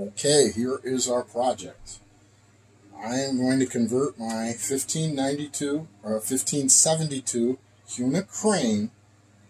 Okay, here is our project. I am going to convert my 1592 or 1572 unit crane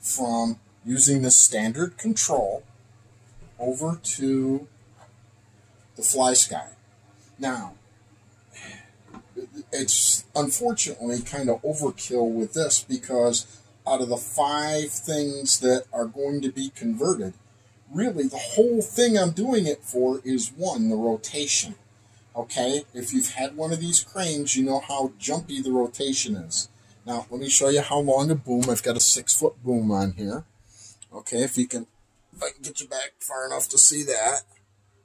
from using the standard control over to the FlySky. Now, it's unfortunately kind of overkill with this because out of the five things that are going to be converted, really the whole thing I'm doing it for is one, the rotation. Okay, if you've had one of these cranes, you know how jumpy the rotation is. Now, let me show you how long a boom. I've got a six foot boom on here. Okay, if you can, if I can get you back far enough to see that.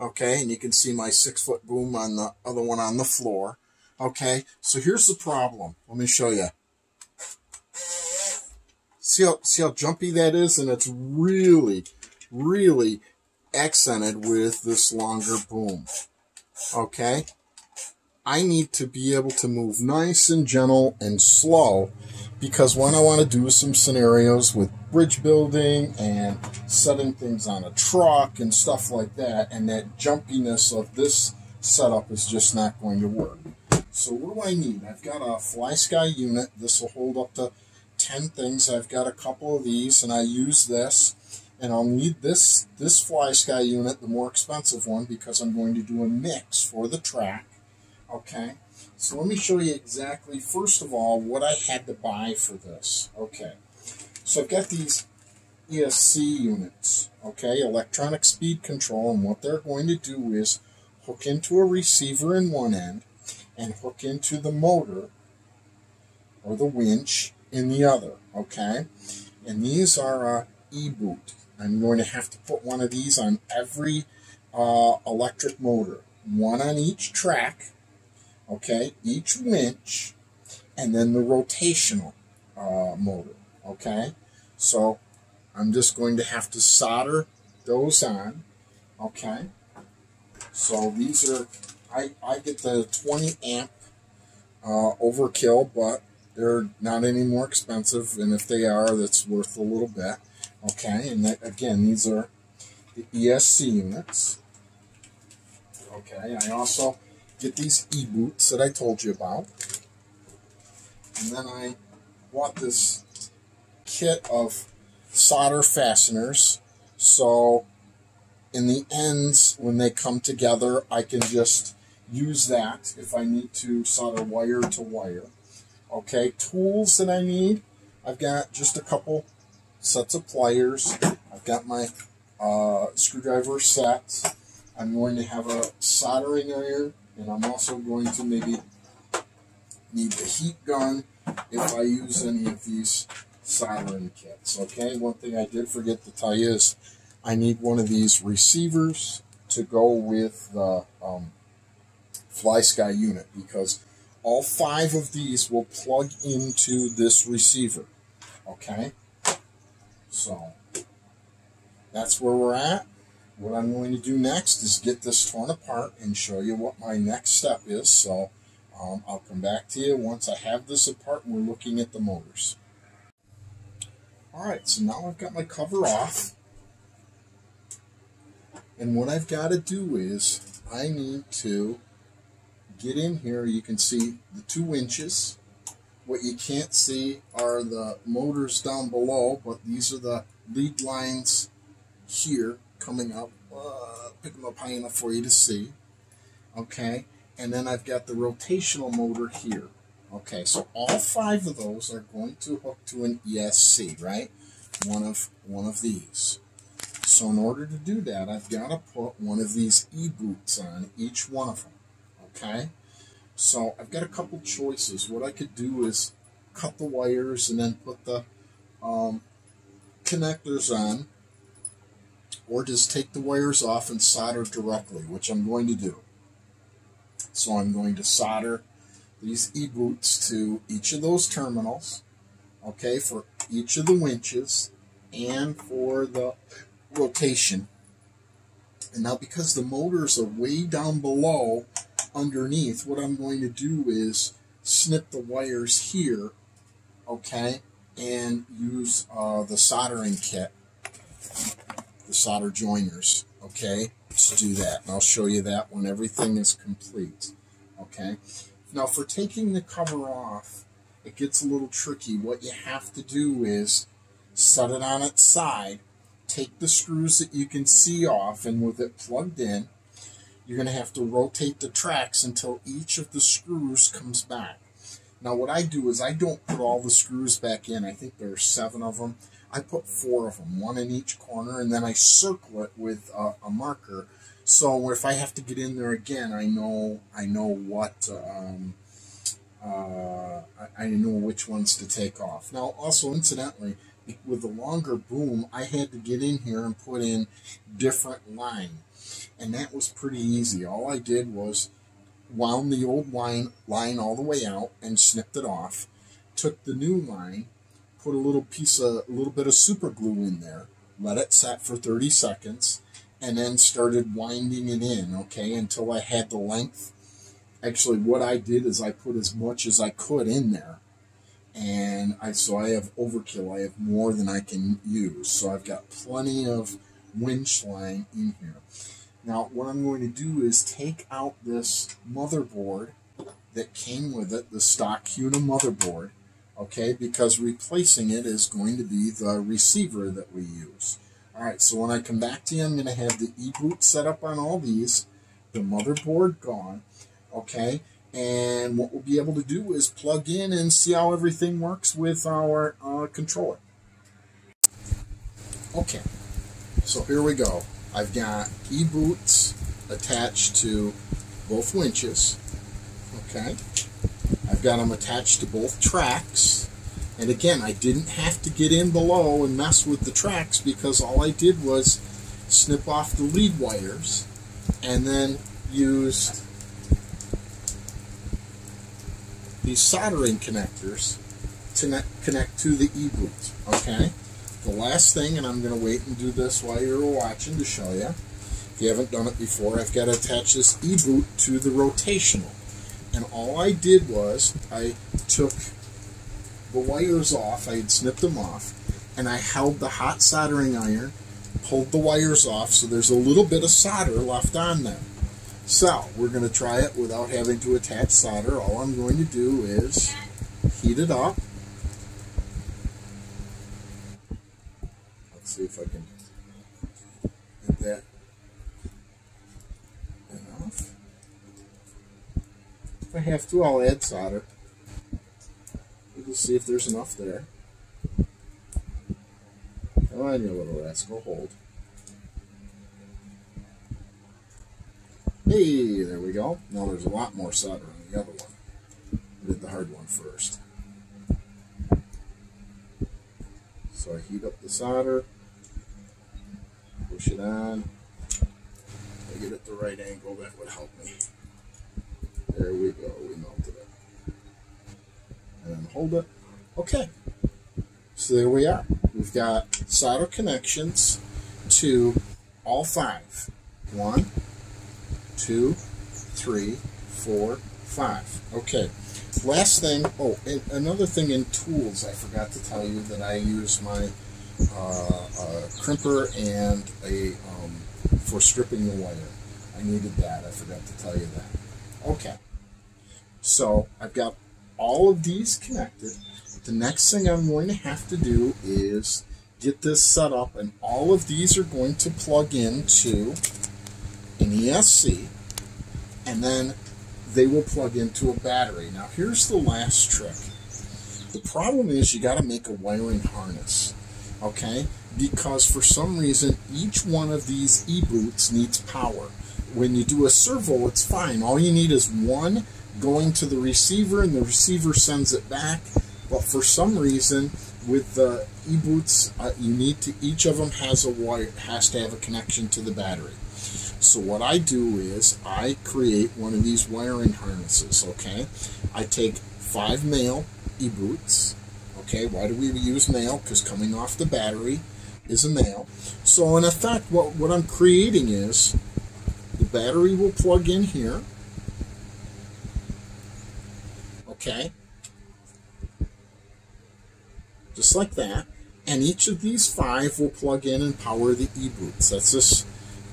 Okay, and you can see my six foot boom on the other one on the floor. Okay, so here's the problem. Let me show you. See how, see how jumpy that is? And it's really, really accented with this longer boom. Okay? I need to be able to move nice and gentle and slow because what I want to do is some scenarios with bridge building and setting things on a truck and stuff like that, and that jumpiness of this setup is just not going to work. So what do I need? I've got a FlySky unit. This will hold up to 10 things. I've got a couple of these, and I use this and I'll need this this FlySky unit, the more expensive one, because I'm going to do a mix for the track. Okay, so let me show you exactly, first of all, what I had to buy for this. Okay, so I've got these ESC units, okay, electronic speed control, and what they're going to do is hook into a receiver in one end and hook into the motor or the winch in the other, okay? And these are uh, e-boot. I'm going to have to put one of these on every uh, electric motor, one on each track, okay, each winch, and then the rotational uh, motor, okay. So I'm just going to have to solder those on, okay. So these are, I, I get the 20 amp uh, overkill, but they're not any more expensive, and if they are, that's worth a little bit. Okay, and that, again, these are the ESC units. Okay, I also get these e-boots that I told you about. And then I bought this kit of solder fasteners. So in the ends, when they come together, I can just use that if I need to solder wire to wire. Okay, tools that I need, I've got just a couple sets of pliers. I've got my uh, screwdriver set. I'm going to have a soldering iron, and I'm also going to maybe need the heat gun if I use any of these soldering kits. Okay, one thing I did forget to tell you is I need one of these receivers to go with the um, FlySky unit because all five of these will plug into this receiver. Okay. So that's where we're at. What I'm going to do next is get this torn apart and show you what my next step is. So um, I'll come back to you once I have this apart and we're looking at the motors. Alright, so now I've got my cover off. And what I've got to do is I need to get in here. You can see the two winches what you can't see are the motors down below, but these are the lead lines here coming up. Uh, pick them up high enough for you to see. Okay, and then I've got the rotational motor here. Okay, so all five of those are going to hook to an ESC, right? One of one of these. So in order to do that, I've got to put one of these e-boots on each one of them. Okay. So I've got a couple choices. What I could do is cut the wires and then put the um, connectors on, or just take the wires off and solder directly, which I'm going to do. So I'm going to solder these e-boots to each of those terminals, okay, for each of the winches and for the rotation. And now because the motors are way down below, underneath, what I'm going to do is snip the wires here, okay, and use uh, the soldering kit, the solder joiners, okay, to do that. And I'll show you that when everything is complete. Okay. Now for taking the cover off, it gets a little tricky. What you have to do is set it on its side, take the screws that you can see off, and with it plugged in, you're going to have to rotate the tracks until each of the screws comes back. Now what I do is I don't put all the screws back in. I think there are seven of them. I put four of them, one in each corner, and then I circle it with a, a marker. So if I have to get in there again, I know I know what um, uh, I know which ones to take off. Now, also incidentally, with the longer boom, I had to get in here and put in different line, and that was pretty easy. All I did was wound the old line line all the way out and snipped it off. Took the new line put a little piece of, a little bit of super glue in there, let it set for 30 seconds, and then started winding it in, okay, until I had the length. Actually, what I did is I put as much as I could in there. And I so I have overkill. I have more than I can use. So I've got plenty of winch line in here. Now, what I'm going to do is take out this motherboard that came with it, the stock Huina motherboard, okay, because replacing it is going to be the receiver that we use. All right, so when I come back to you, I'm going to have the e-boot set up on all these, the motherboard gone, okay, and what we'll be able to do is plug in and see how everything works with our uh, controller. Okay, so here we go. I've got e-boots attached to both winches, okay. I've got them attached to both tracks. And again, I didn't have to get in below and mess with the tracks because all I did was snip off the lead wires and then used these soldering connectors to connect to the e-boot. Okay? The last thing, and I'm going to wait and do this while you're watching to show you. If you haven't done it before, I've got to attach this e-boot to the rotational. And all I did was I took the wires off, I had snipped them off, and I held the hot soldering iron, pulled the wires off, so there's a little bit of solder left on them. So, we're going to try it without having to attach solder. All I'm going to do is heat it up. See if I can get that enough. If I have to, I'll add solder. We'll see if there's enough there. Come on, you little rascal, hold. Hey, there we go. Now there's a lot more solder on the other one. I did the hard one first. So I heat up the solder, it on. I get it the right angle, that would help me. There we go. We melted it. And hold it. Okay. So there we are. We've got solder connections to all five. One, two, three, four, five. Okay. Last thing, oh, another thing in tools, I forgot to tell you that I use my uh, uh, crimper and a um, for stripping the wire. I needed that. I forgot to tell you that. Okay. So I've got all of these connected. The next thing I'm going to have to do is get this set up and all of these are going to plug into an ESC and then they will plug into a battery. Now here's the last trick. The problem is you got to make a wiring harness, okay? Because for some reason each one of these e-boots needs power. When you do a servo, it's fine. All you need is one going to the receiver and the receiver sends it back. But for some reason, with the e-boots, uh, you need to, each of them has a wire, has to have a connection to the battery. So what I do is I create one of these wiring harnesses, okay? I take five male e-boots, okay? Why do we use male? Because coming off the battery is a male. So in effect, what, what I'm creating is the battery will plug in here, Okay? Just like that. And each of these five will plug in and power the e-boots. That's just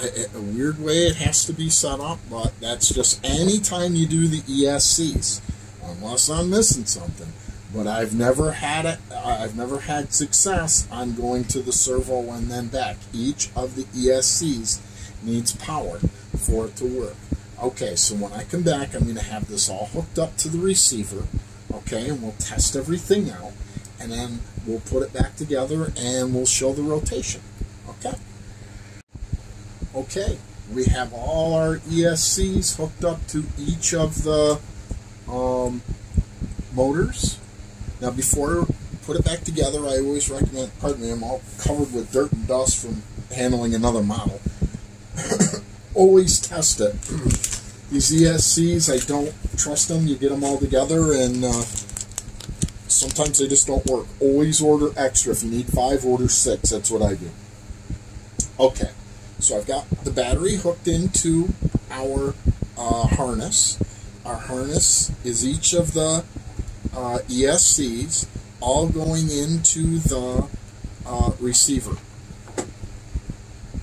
a, a, weird way it has to be set up, but that's just any time you do the ESCs, unless I'm missing something. But I've never had it. I've never had success on going to the servo and then back. Each of the ESCs needs power for it to work. Okay, so when I come back, I'm going to have this all hooked up to the receiver. Okay, and we'll test everything out, and then we'll put it back together and we'll show the rotation. Okay. Okay, we have all our ESCs hooked up to each of the um, motors. Now before put it back together, I always recommend, pardon me, I'm all covered with dirt and dust from handling another model. always test it. These ESCs, I don't trust them. You get them all together and uh, sometimes they just don't work. Always order extra. If you need five, order six. That's what I do. Okay. So I've got the battery hooked into our uh, harness. Our harness is each of the uh, ESCs all going into the uh, receiver.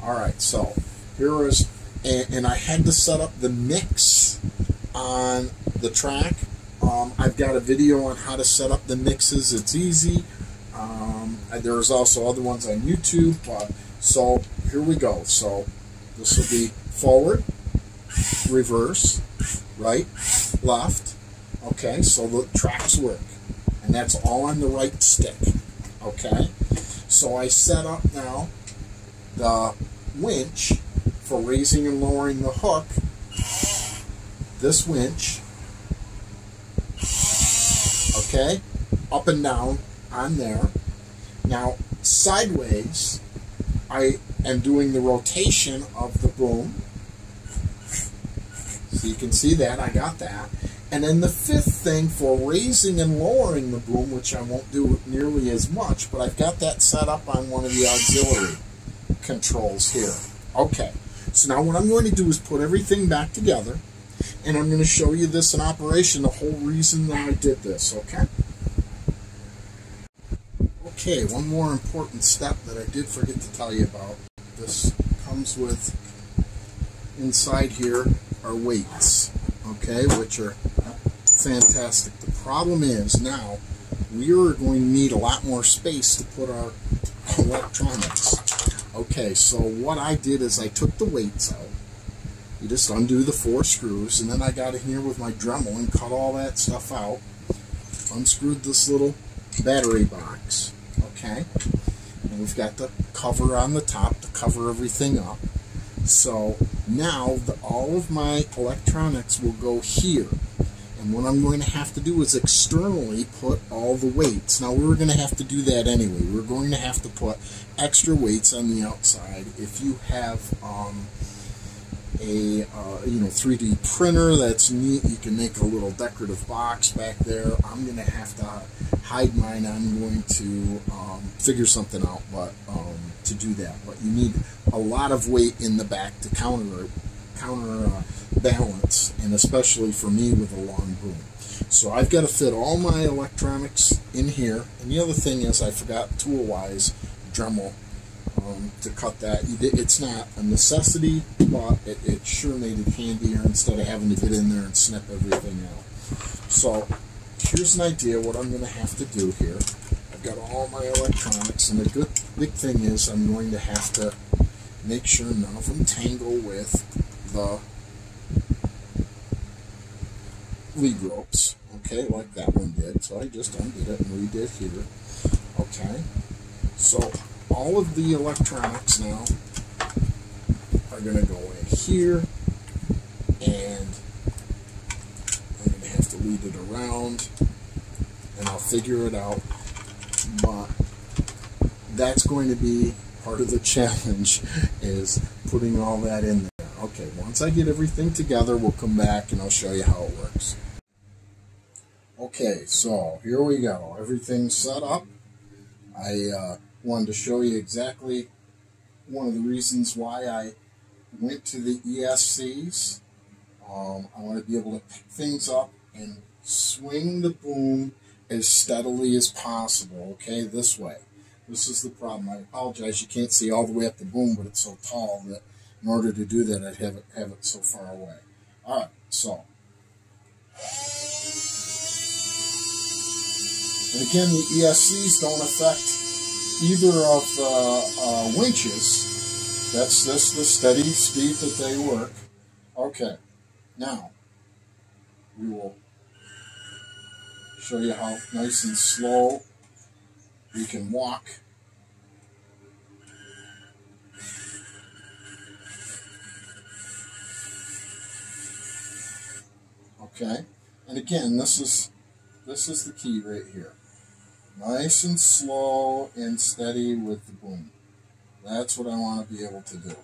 All right, so here is, and, and, I had to set up the mix on the track. Um, I've got a video on how to set up the mixes. It's easy. Um, there's also other ones on YouTube. So here we go. So this will be forward, reverse, right, left. Okay, so the tracks work. And that's all on the right stick. Okay, so I set up now the winch for raising and lowering the hook. This winch, okay, up and down on there. Now, sideways, I am doing the rotation of the boom. So you can see that, I got that. And then the fifth thing for raising and lowering the boom, which I won't do nearly as much, but I've got that set up on one of the auxiliary controls here. Okay, so now what I'm going to do is put everything back together, and I'm going to show you this in operation, the whole reason that I did this, okay? Okay, one more important step that I did forget to tell you about. This comes with, inside here, are weights, okay, which are fantastic. The problem is now we are going to need a lot more space to put our electronics. Okay, so what I did is I took the weights out. You just undo the four screws, and then I got in here with my Dremel and cut all that stuff out. Unscrewed this little battery box okay? And we've got the cover on the top to cover everything up. So now the, all of my electronics will go here. And what I'm going to have to do is externally put all the weights. Now we're going to have to do that anyway. We're going to have to put extra weights on the outside. If you have um, a uh, you know 3D printer that's neat. You can make a little decorative box back there. I'm gonna have to hide mine. I'm going to um, figure something out, but um, to do that. But you need a lot of weight in the back to counter counter uh, balance, and especially for me with a long boom. So I've got to fit all my electronics in here. And the other thing is I forgot tool-wise Dremel um, to cut that. It's not a necessity, but it, it sure made it handier instead of having to get in there and snip everything out. So here's an idea what I'm going to have to do here. I've got all my electronics, and the good big thing is I'm going to have to make sure none of them tangle with the uh, lead ropes, okay, like that one did. So I just undid it and redid here, okay. So all of the electronics now are going to go in here and I'm going to have to lead it around and I'll figure it out but that's going to be part of the challenge is putting all that in there. Once I get everything together, we'll come back and I'll show you how it works. Okay, so here we go. Everything's set up. I uh, wanted to show you exactly one of the reasons why I went to the ESCs. Um, I want to be able to pick things up and swing the boom as steadily as possible, okay, this way. This is the problem. I apologize, you can't see all the way up the boom, but it's so tall that In order to do that, I'd have it, have it so far away. All right, so. And again, the ESCs don't affect either of the uh, winches. That's this the steady speed that they work. Okay, now we will show you how nice and slow we can walk. Okay, and again, this is this is the key right here. Nice and slow and steady with the boom. That's what I want to be able to do.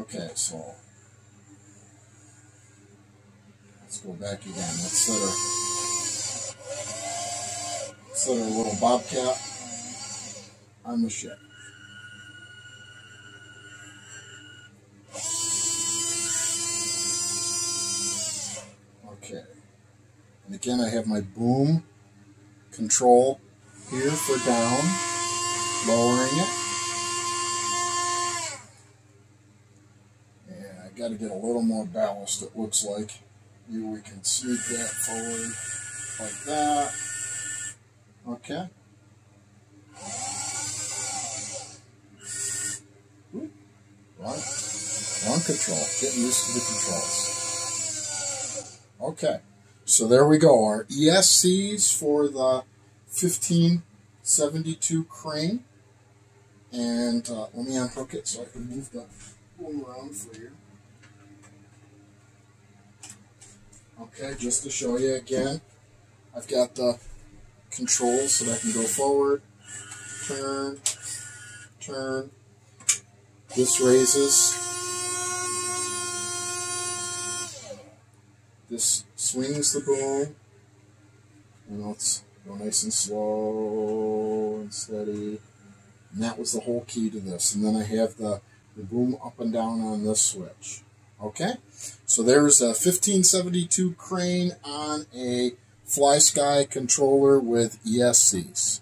Okay, so let's go back again. Let's set our, set our little bobcat on the ship. Again, I have my boom control here for down, lowering it. And I got to get a little more ballast, it looks like. Maybe we can sneak that forward like that. Okay. Wrong, wrong control. Getting used to the controls. Okay. So there we go, our ESCs for the 1572 crane. And uh, let me unhook it so I can move the boom around for you. Okay, just to show you again, I've got the controls so that I can go forward, turn, turn. This raises This swings the boom. And let's go nice and slow and steady. And that was the whole key to this. And then I have the, the boom up and down on this switch. Okay? So there's a 1572 crane on a FlySky controller with ESCs.